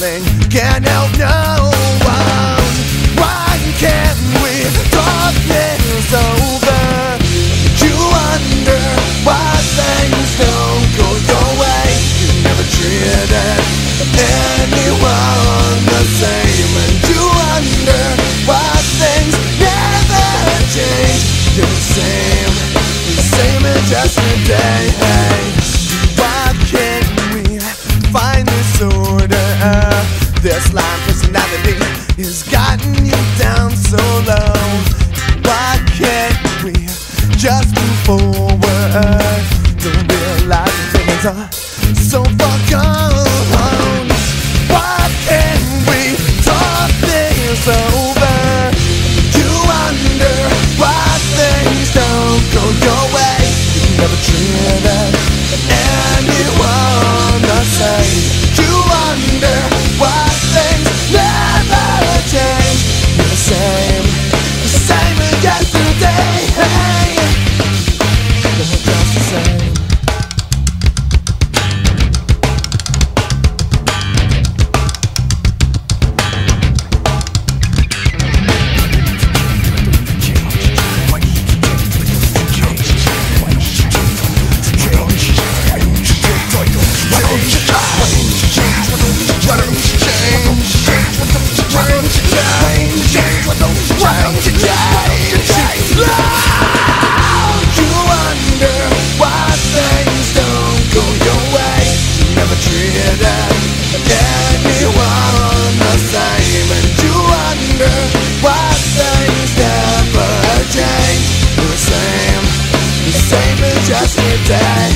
darling, can't help no one. Why can't we talk things over? You wonder why things don't go your way. You never treated anyone the same, and you wonder why things never change. You're the same, the same as yesterday. A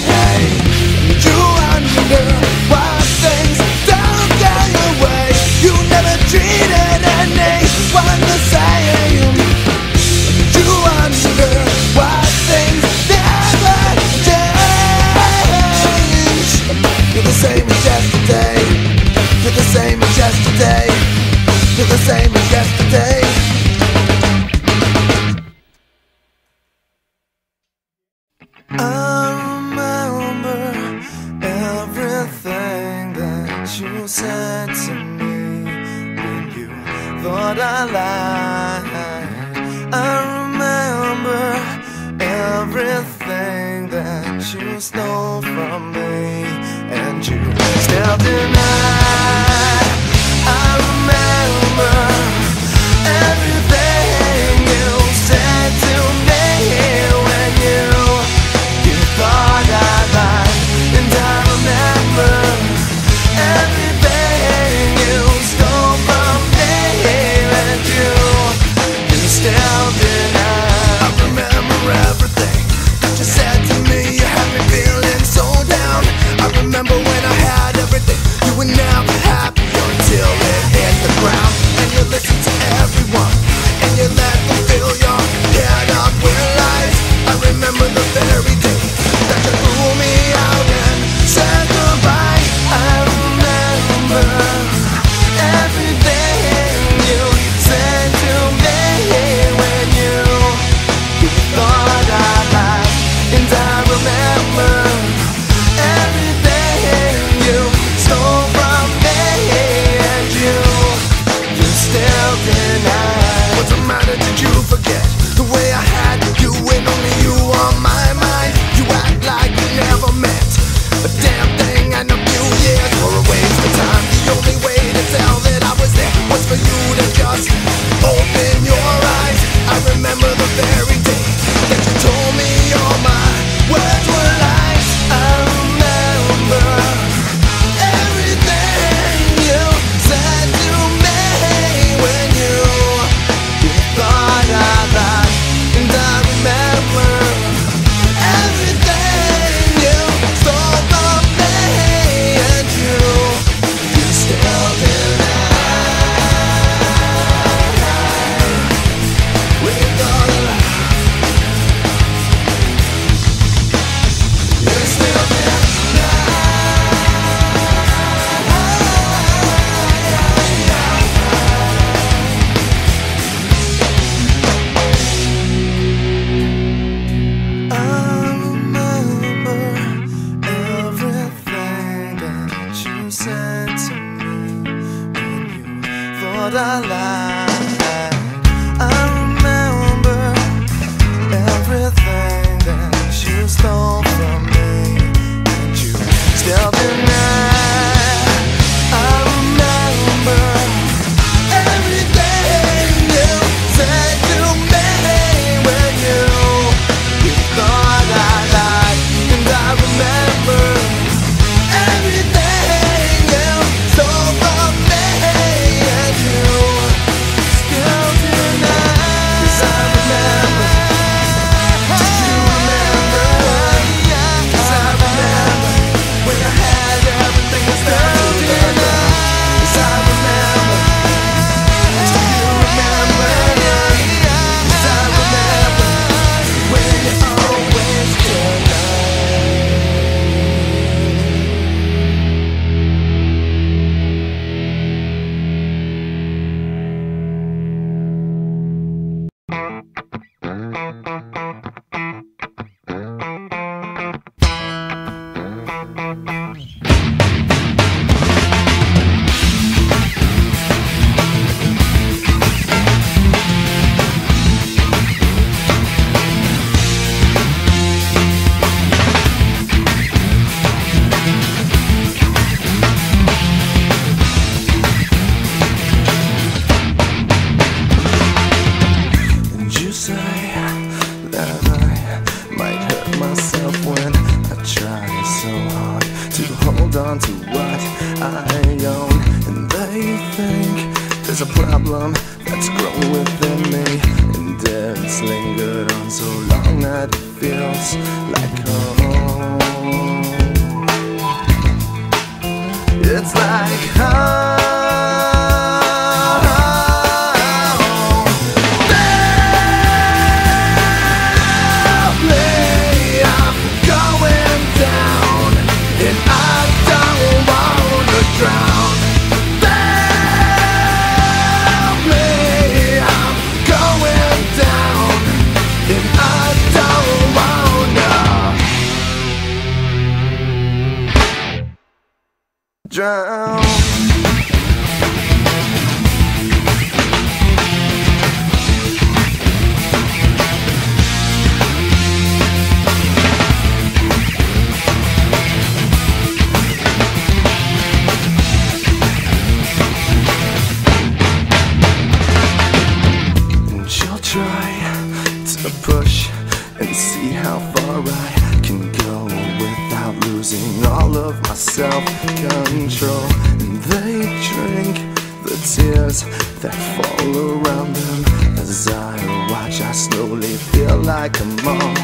slowly feel like I'm all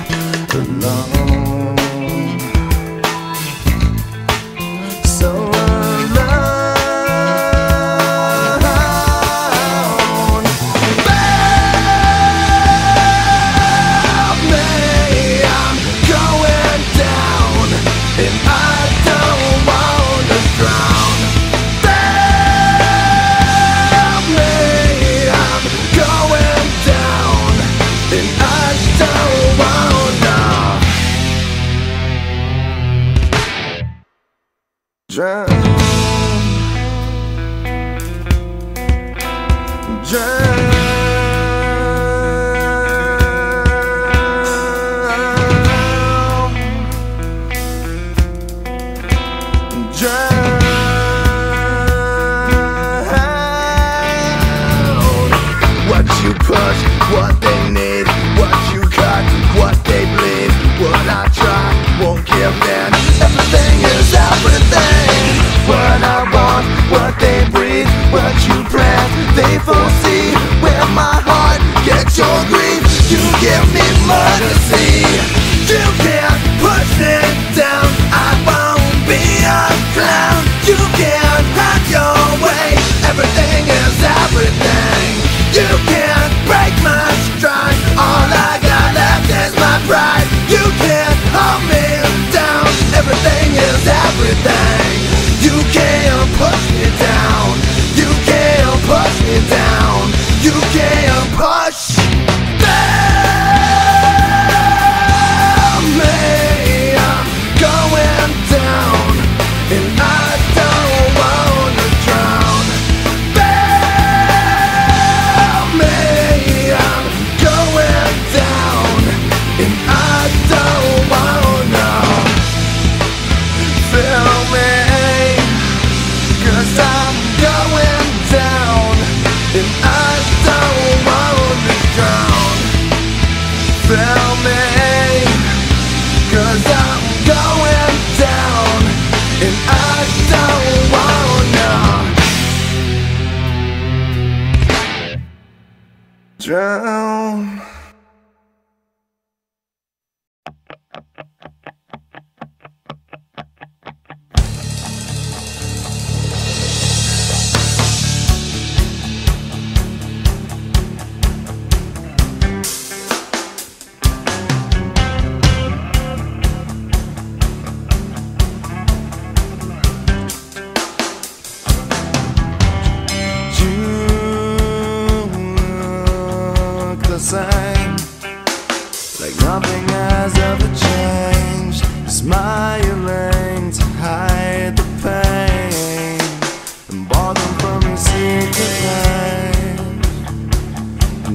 alone.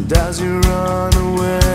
does he run away?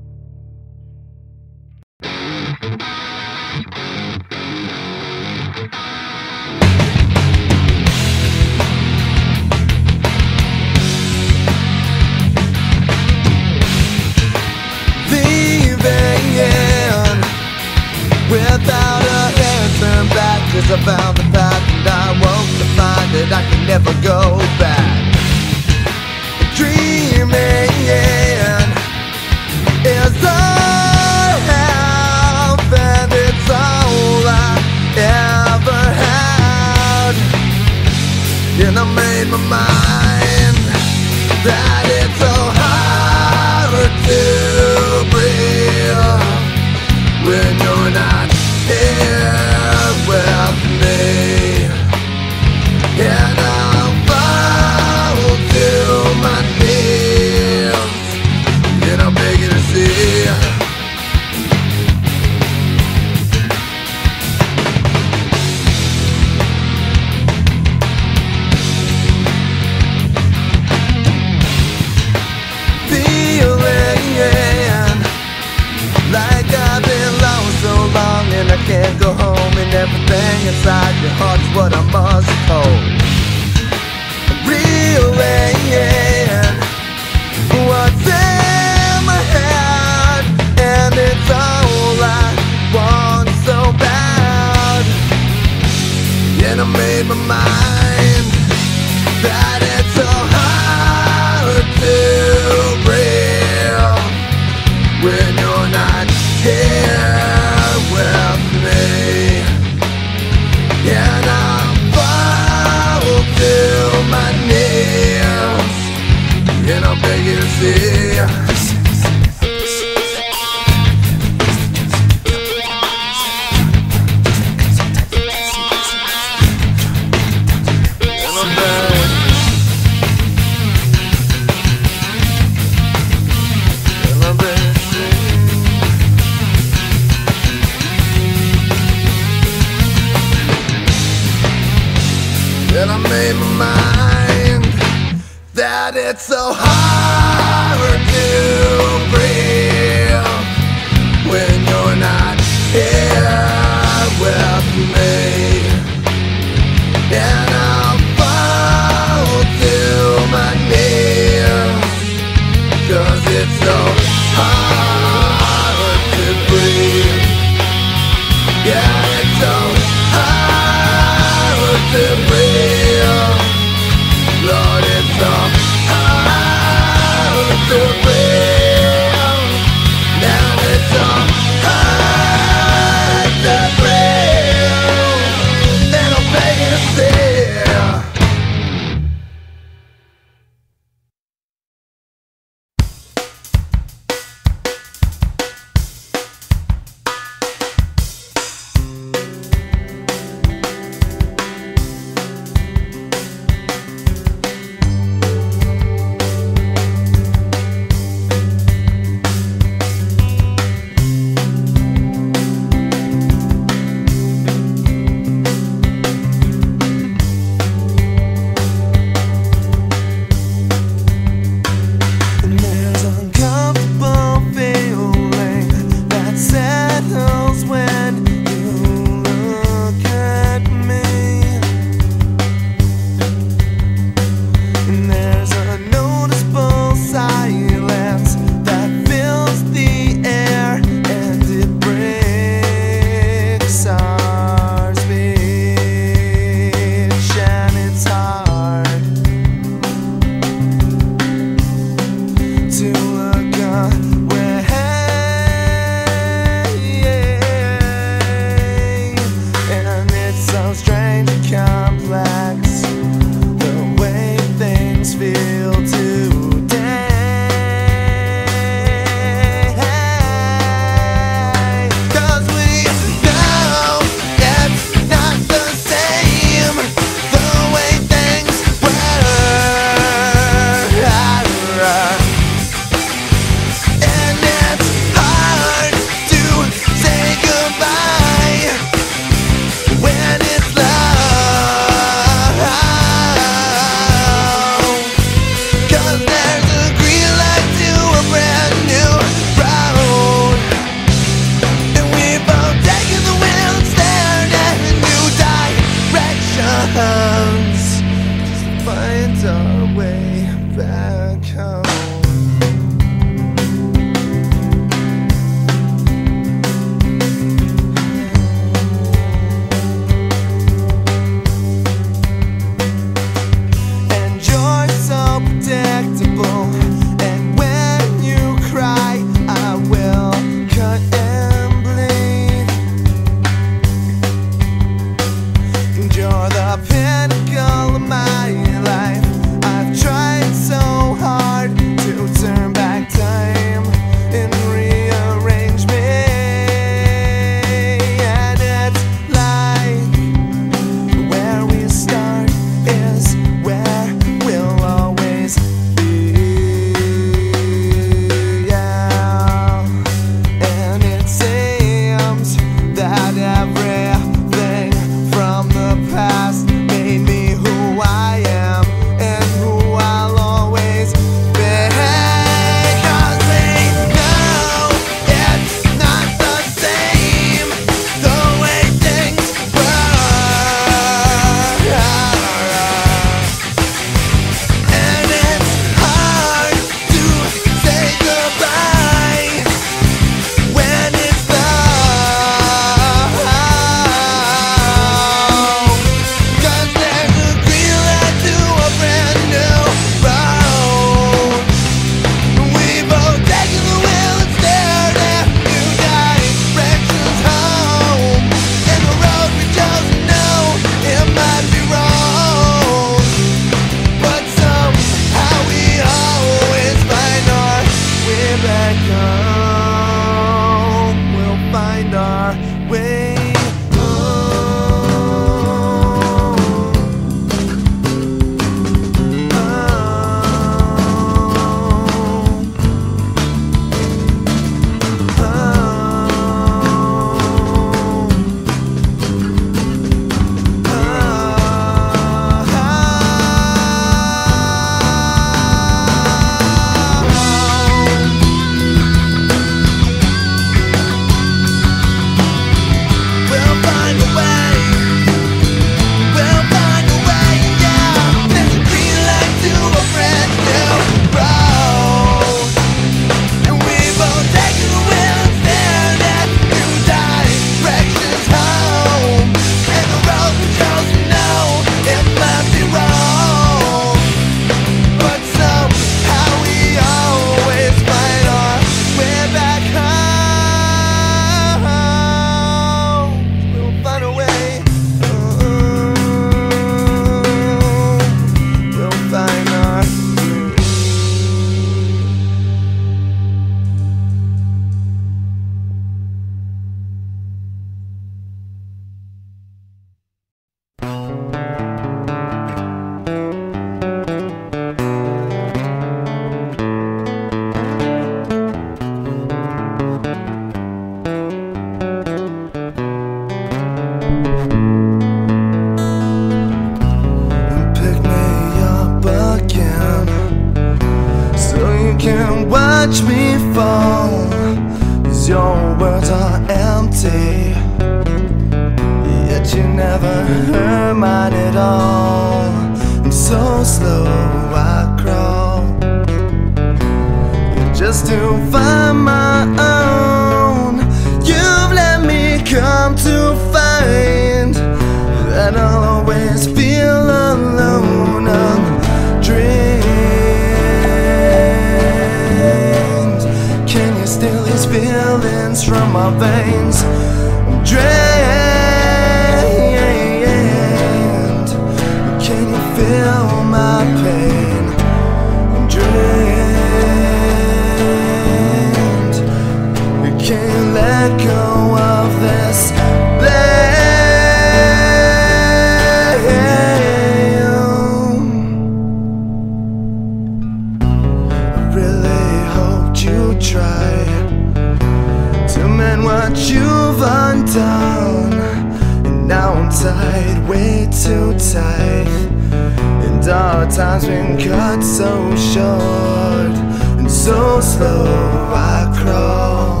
time's been cut so short and so slow I crawl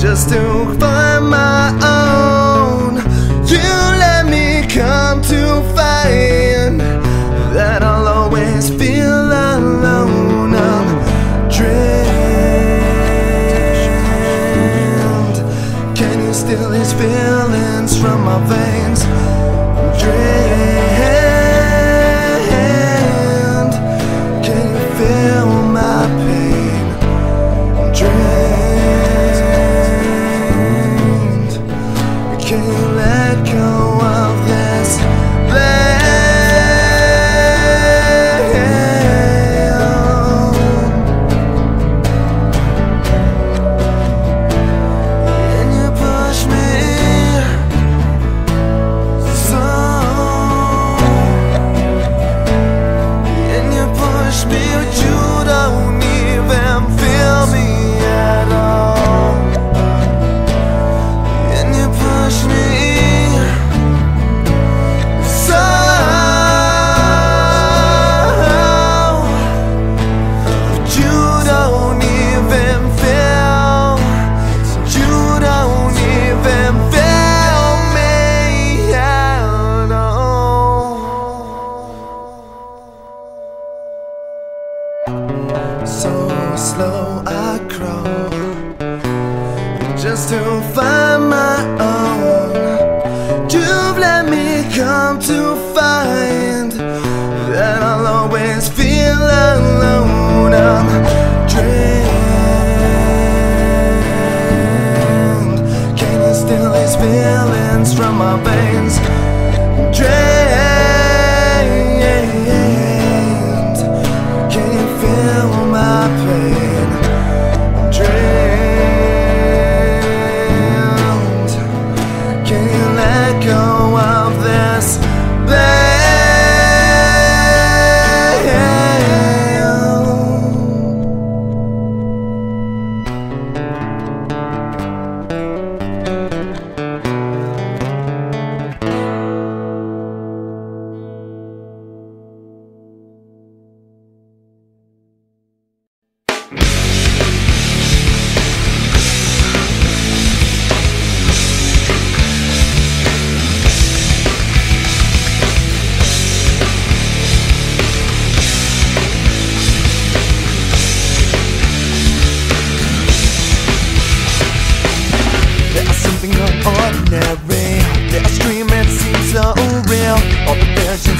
just to find my own. You let me come to find that I'll always feel alone. I'm drained. Can you steal these feelings from my veins?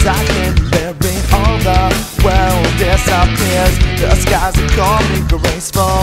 I can't bury all the world disappears. The skies are calling, graceful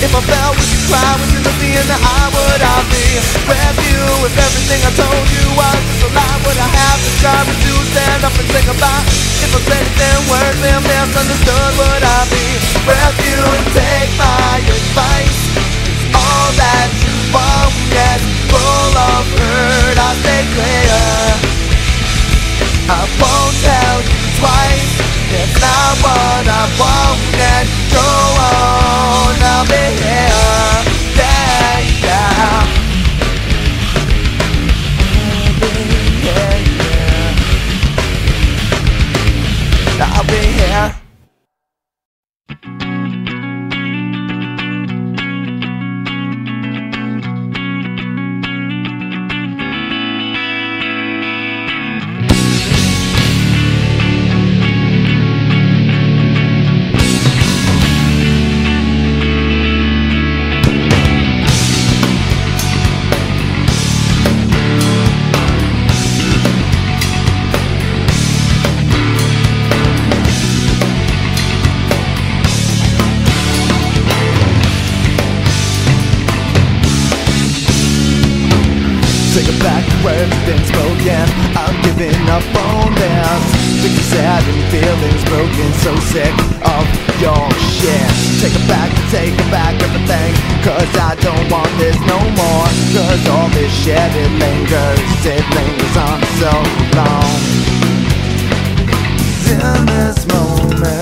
If I fell, would you cry? Would you look me in the eye? Would I be with you? If everything I told you was just a lie, would I have the courage to stand up and sing about? If I said it, then words been misunderstood, would I be with you and take my advice? All that you want, yet full of hurt. I stay clear. I won't tell you twice. It's not what I wanted. Go on, I'll be here. Yeah. I'll be here. I'll be here. Been spoken I'm giving up on this Because sad and feelings broken. So sick of your shit. Take it back, take it back everything. Cause I don't want this no more. Cause all this shit it lingers. It lingers on so long. In this moment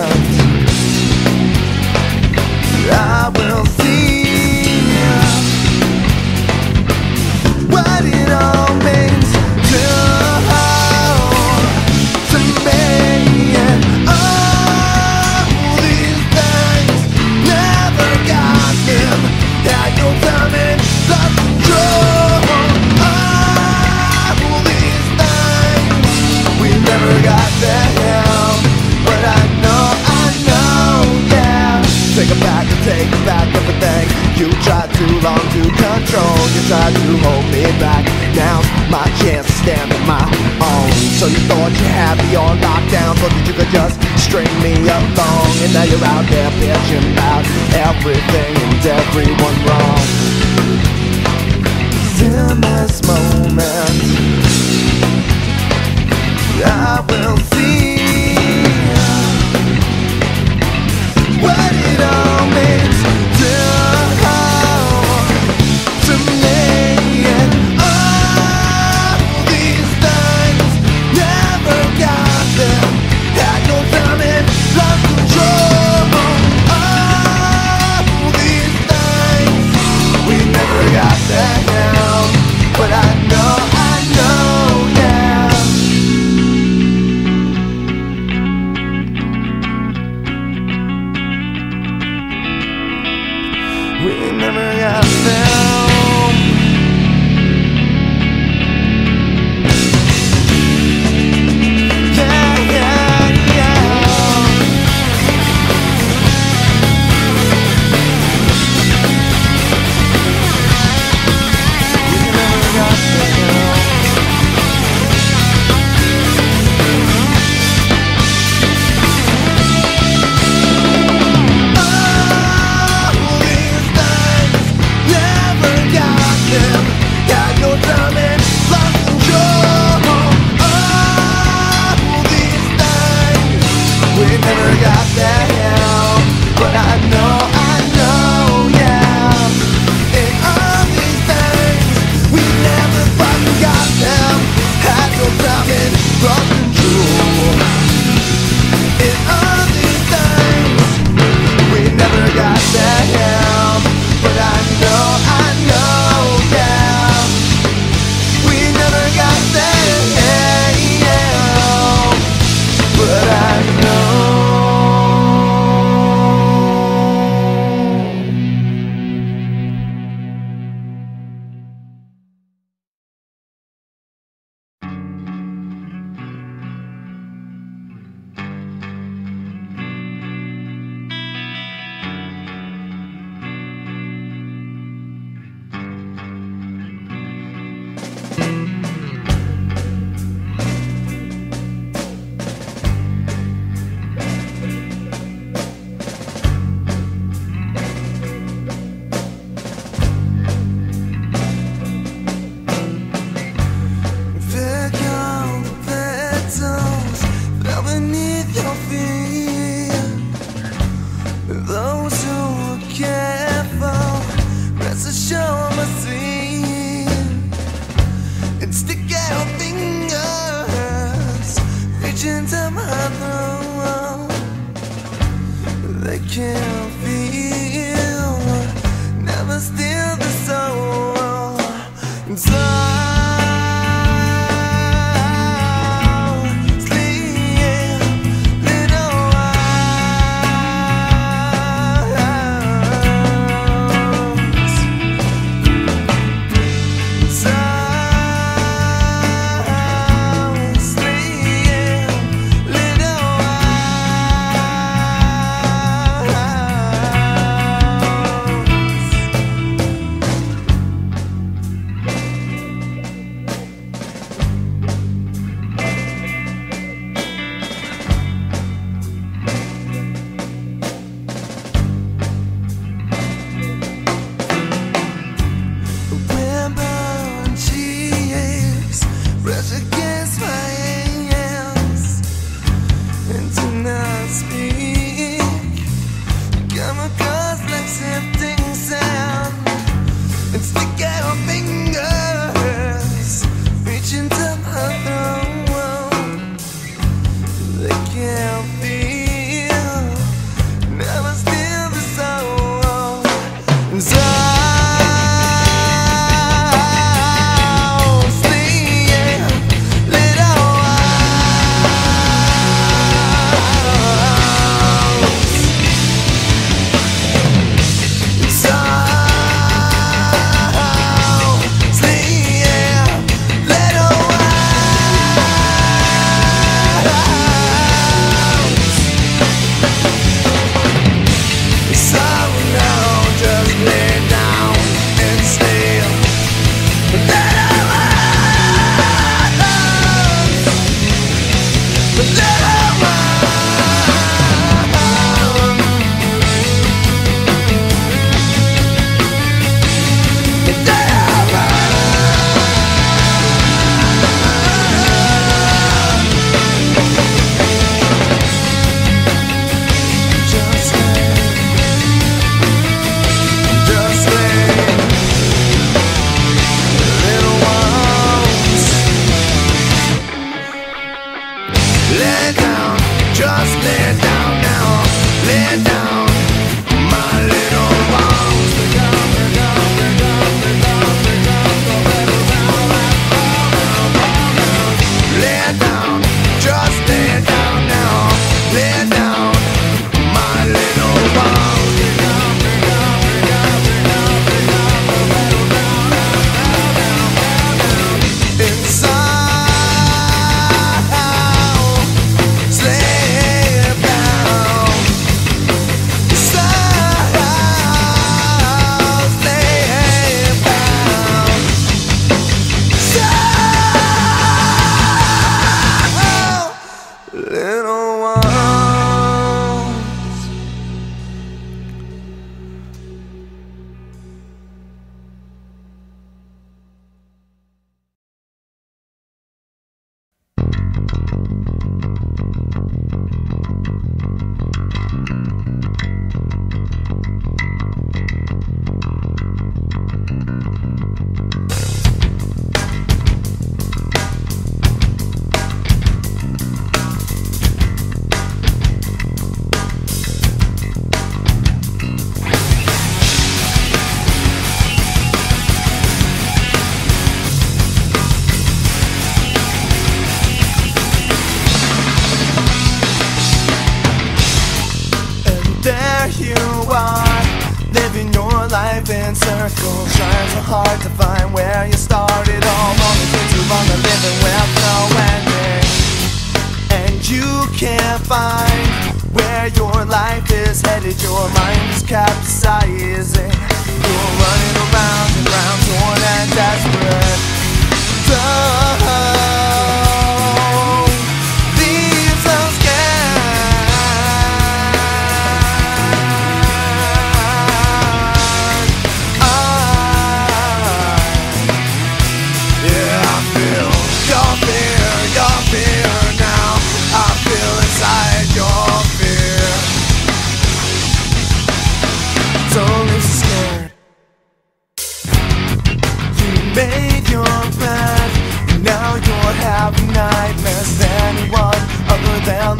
you tried too long to control. You tried to hold me back. Now's my chance to stand on my own. So you thought you had me on lockdown, thought that you could just string me along, and now you're out there bitching about everything and everyone wrong. In this moment, I will see hard to find where you started all. Longing to do wrong and living with no ending. And you can't find where your life is headed. Your mind is capsizing. You're running around and round, torn and desperate. Duh.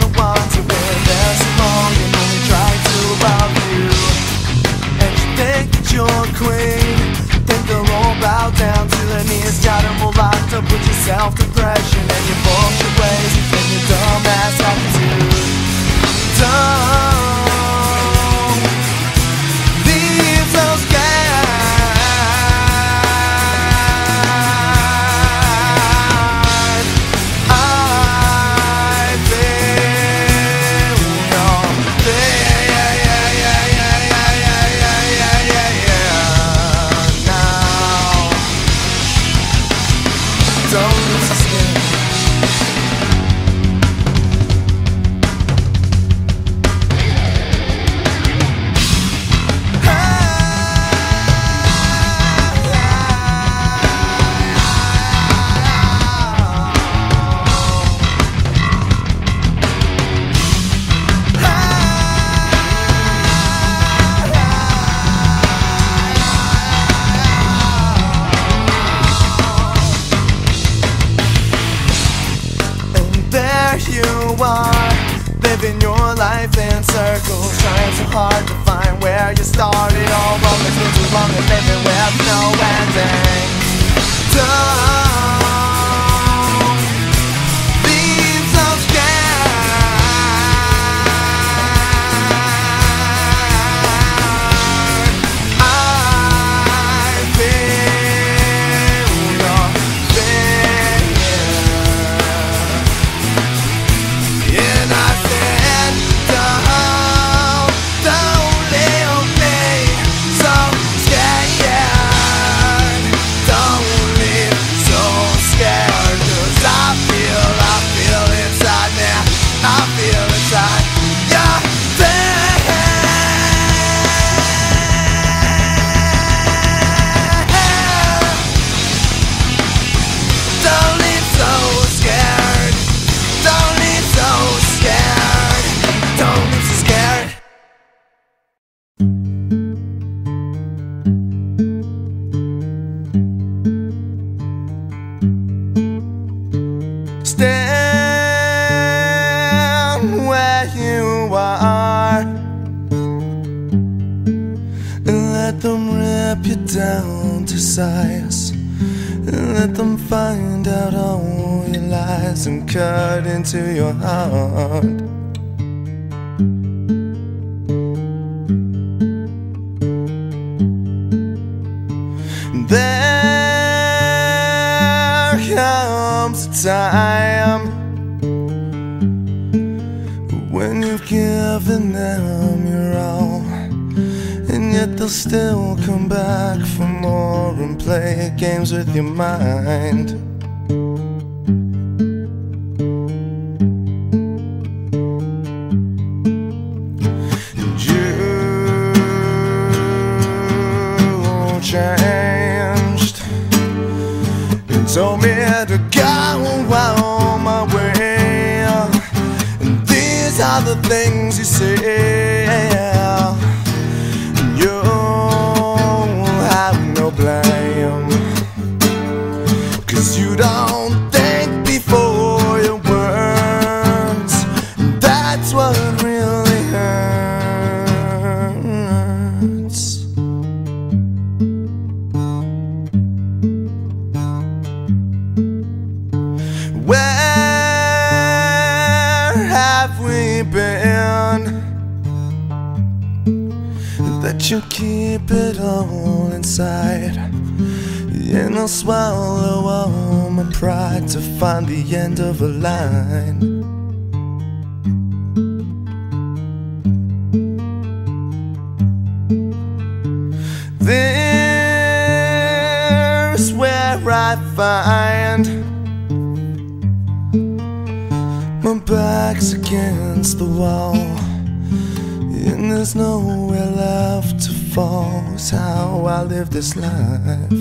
the ones you've been there so long and only to you. And you think that you're queen, think they'll all bow down to their knees. Got a all locked up put yourself depression and you force your ways and your dumbass attitude. Dumb. mind. Life.